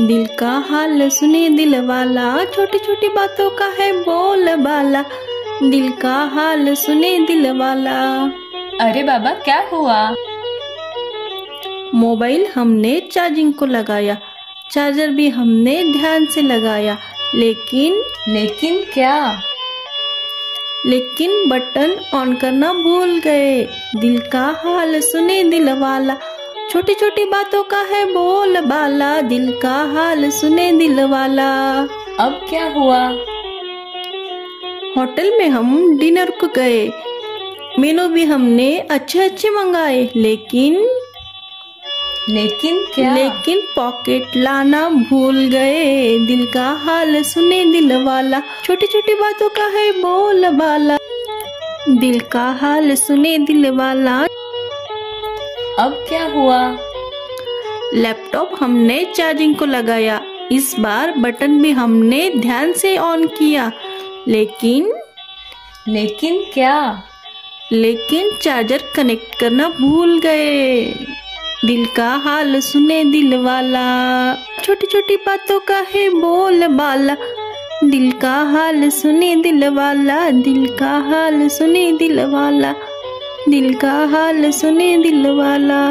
दिल का हाल सुने दिल वाला छोटी छोटी बातों का है बोल बाला। दिल का हाल सुने दिल वाला। अरे बाबा क्या हुआ? मोबाइल हमने चार्जिंग को लगाया। चार्जर भी हमने ध्यान से लगाया। लेकिन लेकिन क्या? लेकिन बटन ऑन करना भूल गए। दिल का हाल सुने दिल वाला। छोटी छोटी बातों का है बोल बाला दिल का हाल सुने दिल वाला। अब क्या हुआ? होटल में हम डिनर को गए। मेनू भी हमने अच्छे अच्छे मंगाए लेकिन लेकिन क्या? लेकिन पॉकेट लाना भूल गए। दिल का हाल सुने दिल वाला। छोटी छोटी बातों का है बोल बाला। दिल का हाल सुने दिल वाला। अब क्या हुआ? लैपटॉप हमने चार्जिंग को लगाया। इस बार बटन भी हमने ध्यान से ऑन किया। लेकिन लेकिन क्या? लेकिन चार्जर कनेक्ट करना भूल गए। दिल का हाल सुने दिल वाला। छोटी छोटी बातों का है बोल बाला। दिल का हाल सुने दिल वाला। दिल का हाल सुने दिल वाला। दिल का हाल सुने दिल वाला।